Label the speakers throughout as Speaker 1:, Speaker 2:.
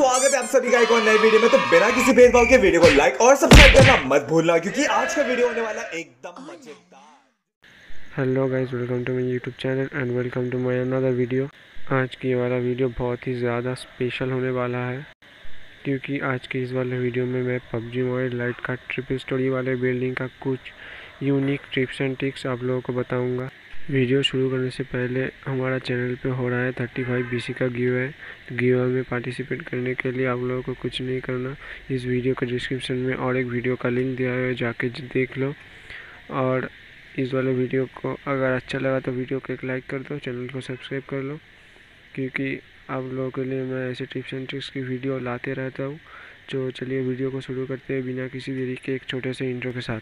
Speaker 1: स्वागत है आप सभी का एक और नई वीडियो में। तो बिना किसी भेदभाव के वीडियो को लाइक और सब्सक्राइब करना मत भूलना, क्योंकि आज का वीडियो होने वाला एकदम मज़ेदार।
Speaker 2: Hello guys welcome to my YouTube channel and welcome to my another video आज की वाला वीडियो बहुत ही ज़्यादा स्पेशल होने वाला है, क्योंकि आज के इस वाले वीडियो में मैं पबजी मोबाइल लाइट का ट्रिपल स्टोरी वाले बिल्डिंग का कुछ यूनिक टिप्स एंड ट्रिक्स आप लोगों को बताऊँगा। वीडियो शुरू करने से पहले हमारा चैनल पे हो रहा है थर्टी फाइव बी सी का गिव है। गिव में पार्टिसिपेट करने के लिए आप लोगों को कुछ नहीं करना। इस वीडियो के डिस्क्रिप्शन में और एक वीडियो का लिंक दिया है, जाके देख लो। और इस वाले वीडियो को अगर अच्छा लगा तो वीडियो को एक लाइक कर दो, चैनल को सब्सक्राइब कर लो। क्योंकि आप लोगों के लिए मैं ऐसे टिप्स एंड ट्रिक्स की वीडियो लाते रहता हूँ, जो चलिए वीडियो को शुरू करते हैं बिना किसी देरी के एक छोटे से इंट्रो के साथ।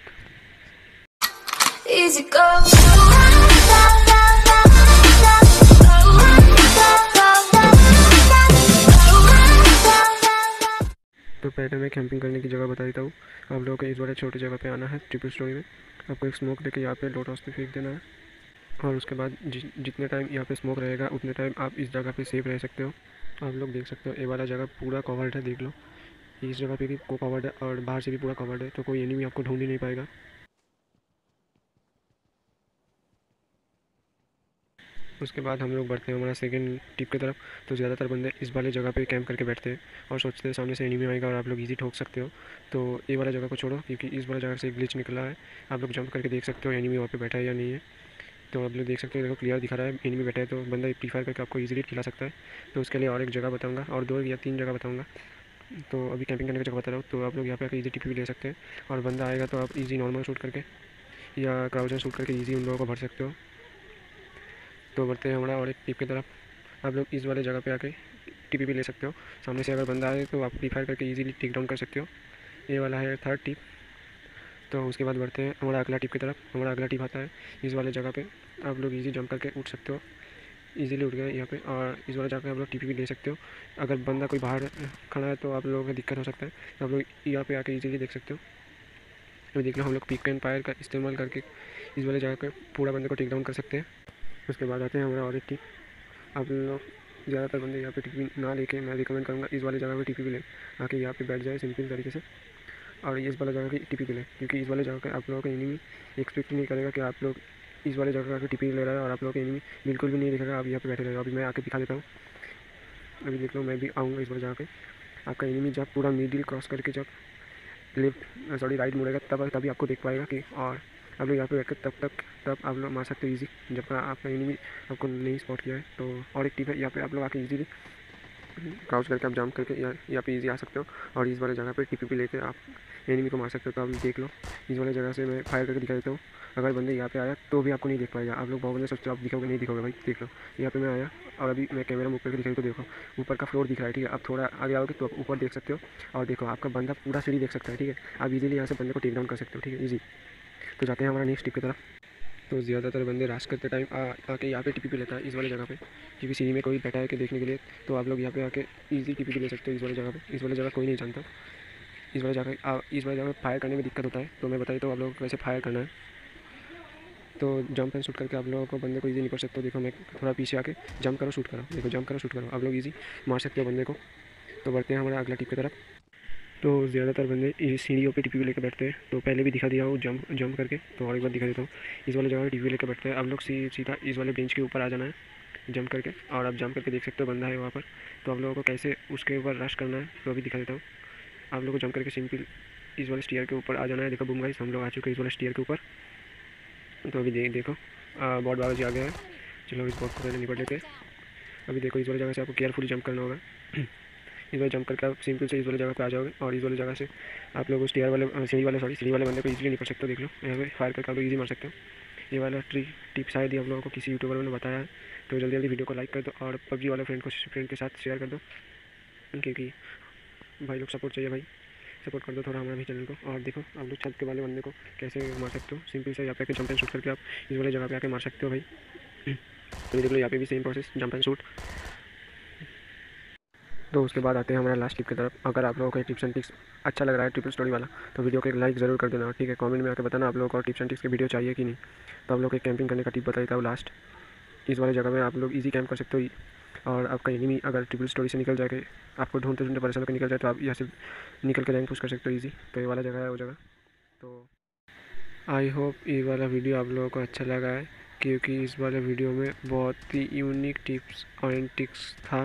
Speaker 2: पहले मैं कैंपिंग करने की जगह बता देता हूँ। आप लोगों को इस बार छोटी जगह पे आना है ट्रिपल स्टोरी में। आपको एक स्मोक लेके यहाँ पे लोट हाउस पे फेंक देना है। और उसके बाद जि, जितने टाइम यहाँ पे स्मोक रहेगा उतने टाइम आप इस जगह पे सेफ़ रह सकते हो। आप लोग देख सकते हो ये वाला जगह पूरा कवर्ड है देख लो। इस जगह पर भी को कवर्ड है और बाहर से भी पूरा कवर्ड है तो कोई एनिमी आपको ढूंढ ही नहीं पाएगा। उसके बाद हम लोग बढ़ते हैं हमारा सेकंड टिप की तरफ़। तो ज़्यादातर बंदे इस वाले जगह पे कैंप करके बैठते हैं और सोचते हैं सामने से एनिमी आएगा और आप लोग इजी ठोक सकते हो। तो ये वाला जगह को छोड़ो, क्योंकि इस वाला जगह से ग्लिच निकला है। आप लोग जंप करके देख सकते हो एनिमी वहाँ पर बैठा है या नहीं है। तो आप लोग देख सकते हो, देखो क्लियर दिखा रहा है एनिमी बैठा है तो बंदा प्री फायर करके आपको ईजिली खिला सकता है। तो उसके लिए और एक जगह बताऊँगा, और दो या तीन जगह बताऊँगा। तो अभी कैंपिंग करने की जगह बता रहा हूँ तो आप लोग यहाँ पे आकर ईजी टिप भी ले सकते हैं। और बंदा आएगा तो आप ईजी नॉर्मल शूट करके या क्राउजर शूट करके ईजी उन लोगों को भर सकते हो। तो बढ़ते हैं हमारा और एक टिप की तरफ़। आप लोग इस वाले जगह पे आके टी भी ले सकते हो। सामने से अगर बंदा आए तो आप प्री फायर करके इजीली टेक डाउन कर सकते हो। ये वाला है थर्ड टिप तो उसके बाद बढ़ते हैं। हमारा अगला टिप की तरफ़। हमारा अगला टिप आता है इस वाले जगह पे। आप लोग इजी जंप करके उठ सकते हो। इजीली उठ गए यहाँ पे और इस वाले पे आप लोग टी भी ले सकते हो। अगर बंदा कोई बाहर खड़ा है तो आप लोगों को दिक्कत हो सकता है। तो आप लोग यहाँ पे आके इजीली देख सकते हो। देख लो हम लोग पिक एंड पायर का इस्तेमाल करके इस वाले जगह पे पूरा बंदे को टेक डाउन कर सकते हैं। उसके बाद आते हैं हमारा और एक टिप आप लोग ज़्यादातर बंदे यहाँ पे टिपी ना लेके मैं रिकमेंड करूँगा इस वाले जगह पे टिपी भी लें आके यहाँ पे बैठ जाए सिंपल तरीके से। और इस वाला जगह की टिपी भी लें क्योंकि इस वाले जगह का आप लोगों का एनिमी एक्सपेक्ट नहीं करेगा कि आप लोग इस वाले जगह का टिपी ले रहा है और आप लोग का एनिमी बिल्कुल भी नहीं दिखेगा। आप यहाँ पे बैठे रहेगा अभी मैं आके दिखा देता हूँ। अभी देख लो, मैं भी आऊँगा इस वाले जगह पे। आपका एनिमी जब पूरा मिडिल क्रॉस करके जब लेफ़्ट सॉरी राइट मुड़ेगा, तब, तभी आपको देख पाएगा कि और आप लोग यहाँ पे बैठ तब तक, तब आप लोग मार सकते हो ईजी जब आपका एनिमी आपको नहीं स्पॉट किया है तो और एक टिप है, यहाँ पे आप लोग आके इजीली क्राउच करके आप जंप करके यहाँ यहाँ पे इजी आ सकते हो। और इस वाले जगह पे टीपी लेके आप एनिमी को मार सकते हो तो आप देख लो। इस वाले जगह से मैं फायर करके दिखा देता हूँ। अगर बंदे यहाँ पे आया तो भी आपको नहीं देख पाएगा। आप लोग बहुत बंदे सोचते हो, आप दिखोगे, नहीं दिखोगे भाई, देख लो। यहाँ पे मैं आया, और अभी मैं कैमरा मूव करके दिखाई तो देखो। ऊपर का फ्लोर दिख रहा है, ठीक है। आप थोड़ा आगे आओगे तो आप ऊपर देख सकते हो। और देखो, आपका बंदा पूरा सीढ़ी देख सकता है, ठीक है। आप इजीली यहाँ से बंदे को टेक डाउन कर सकते हो, ठीक है। ईजी तो जाते हैं हमारा नेक्स्ट टिप की तरफ़। तो ज़्यादातर बंदे राश करते टाइम आके यहाँ पे टीपी लेता है, इस वाले जगह पे। क्योंकि सीढ़ी में कोई बैठा है कि देखने के लिए तो आप लोग यहाँ पे आके इजी टीपी ले सकते हो इस वाली जगह पे। इस वाली जगह कोई नहीं जानता। इस वाले जगह इस वाले जगह फायर करने में दिक्कत होता है। तो मैं बताई तो आप लोग कैसे फायर करना है। तो जंप एंड शूट करके आप लोगों को बंदे को ईजी नहीं कर सकते हो। देखो मैं थोड़ा पीछे आके जंप करो शूट करो। देखो जंप करो शूट करो। आप लोग ईजी मार सकते हो बंदे को। तो बढ़ते हैं हमारा अगला टिप की तरफ़। तो ज़्यादातर बंदे सीढ़ियों पे टीपी लेकर बैठते हैं। तो पहले भी दिखा दिया हूँ जंप जंप करके। तो और एक बार दिखा देता हूँ। इस वाले जगह पे टीपी लेकर बैठते हैं। आप लोग सी, सीधा इस वाले बेंच के ऊपर आ जाना है जंप करके। और आप जंप करके देख सकते हो बंदा है वहाँ पर। तो आप लोगों को कैसे उसके ऊपर रश करना है तो अभी दिखा देता हूँ। आप लोग को जंप करके सिंपल इस वाले स्टीयर के ऊपर आ जाना है। देखो बुम हम लोग आ चुके हैं इस वाले स्टीयर के ऊपर। तो अभी देख बॉड बाबा जी आ गया है। चलो इस बॉट को पहले निपट लेते अभी देखो इस वाली जगह से आपको केयरफुली जंप करना होगा। इस वाले जंप करके आप सिंपल से इस वाले जगह पे आ जाओगे और इस वाले जगह से आप लोग उस टीयर वाले सीढ़ी वाले सॉरी सीढ़ी वाले बंदे को इजीली नहीं कर सकते हो, देख लो। यहाँ पे फायर करके आप लोग इजी मार सकते हो। ये वाला ट्री टिप शायद ही आप लोगों को किसी यूट्यूबर ने बताया है। तो जल्दी जल्दी वीडियो को लाइक कर दो और पबजी वाले फ्रेंड को फ्रेंड के साथ शेयर कर दो। क्योंकि भाई लोग सपोर्ट चाहिए भाई। सपोर्ट कर दो थोड़ा हमारे भी चैनल को। और देखो, आप लोग छत के वाले बंदे को कैसे मार सकते हो। सिंपल से यहाँ पे जंप एंड शूट करके आप इस वाले जगह पे आके मार सकते हो भाई। तो देख लो, यहाँ पे भी same process jump and shoot तो उसके बाद आते हैं हमारा लास्ट टिप की तरफ़। अगर आप लोगों को टिप्स एंड टिक्स अच्छा लग रहा है ट्रिपल स्टोरी वाला तो वीडियो को एक लाइक ज़रूर कर देना, ठीक है? कमेंट में आकर बताना आप लोगों को टिप्स एंड टिक्स की वीडियो चाहिए कि नहीं। तो आप लोग एक कैंपिंग करने का टिप बता देता हूँ लास्ट इस वाले जगह में आप लोग ईजी कैंप कर सकते हो। और आपका एनिमी अगर ट्रिपल स्टोरी से निकल जाए आपको ढूंढते ढूंढते परेशान होकर निकल जाए तो आप यहाँ से निकल के रैंक पुश कर सकते हो ईजी तो ये वाला जगह है वो जगह। तो आई होप ये वाला वीडियो आप लोगों को अच्छा लगा है, क्योंकि इस वाले वीडियो में बहुत ही यूनिक टिप्स एंड टिक्स था।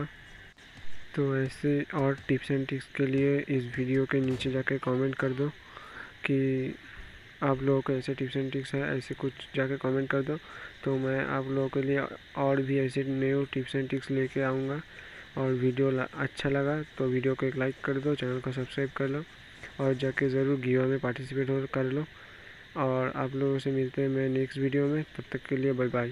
Speaker 2: तो ऐसे और टिप्स एंड टिक्स के लिए इस वीडियो के नीचे जाके कमेंट कर दो कि आप लोगों को ऐसे टिप्स एंड ट्रिक्स है, ऐसे कुछ जाके कमेंट कर दो। तो मैं आप लोगों के लिए और भी ऐसे न्यू टिप्स एंड ट्रिक्स लेके आऊँगा। और वीडियो अच्छा लगा तो वीडियो को एक लाइक कर दो चैनल को सब्सक्राइब कर लो और जाके ज़रूर गिवा में पार्टिसिपेट हो, कर लो। और आप लोगों से मिलते हैं मैं नेक्स्ट वीडियो में, तब तक के लिए bye bye